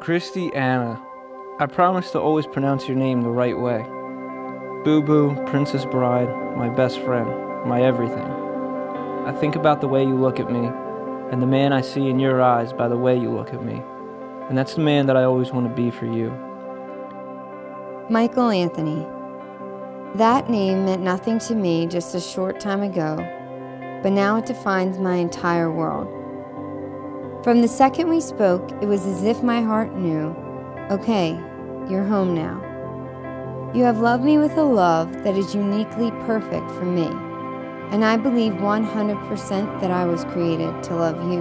Christiana, I promise to always pronounce your name the right way. Boo Boo, Princess Bride, my best friend, my everything. I think about the way you look at me, and the man I see in your eyes by the way you look at me. And that's the man that I always want to be for you. Michael Anthony. That name meant nothing to me just a short time ago, but now it defines my entire world. From the second we spoke, it was as if my heart knew okay, you're home now. You have loved me with a love that is uniquely perfect for me, and I believe 100% that I was created to love you.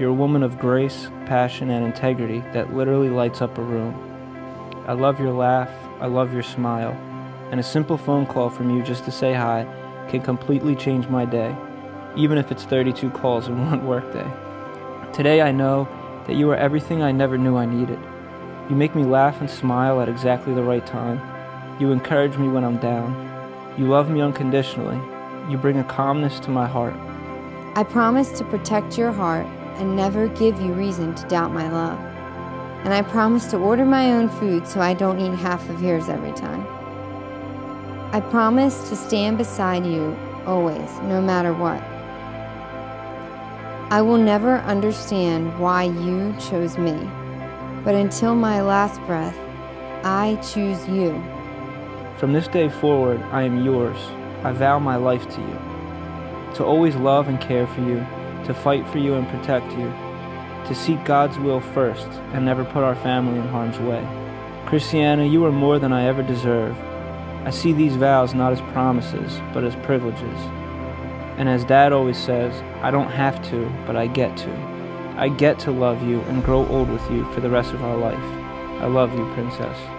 You're a woman of grace, passion, and integrity that literally lights up a room. I love your laugh, I love your smile, and a simple phone call from you just to say hi can completely change my day even if it's 32 calls in one workday. Today I know that you are everything I never knew I needed. You make me laugh and smile at exactly the right time. You encourage me when I'm down. You love me unconditionally. You bring a calmness to my heart. I promise to protect your heart and never give you reason to doubt my love. And I promise to order my own food so I don't eat half of yours every time. I promise to stand beside you always, no matter what. I will never understand why you chose me, but until my last breath, I choose you. From this day forward, I am yours. I vow my life to you. To always love and care for you, to fight for you and protect you, to seek God's will first and never put our family in harm's way. Christiana, you are more than I ever deserve. I see these vows not as promises, but as privileges. And as Dad always says, I don't have to, but I get to. I get to love you and grow old with you for the rest of our life. I love you, Princess.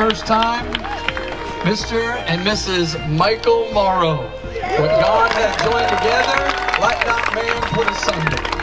First time Mr. and Mrs. Michael Morrow. What God has joined together, let not man put asunder.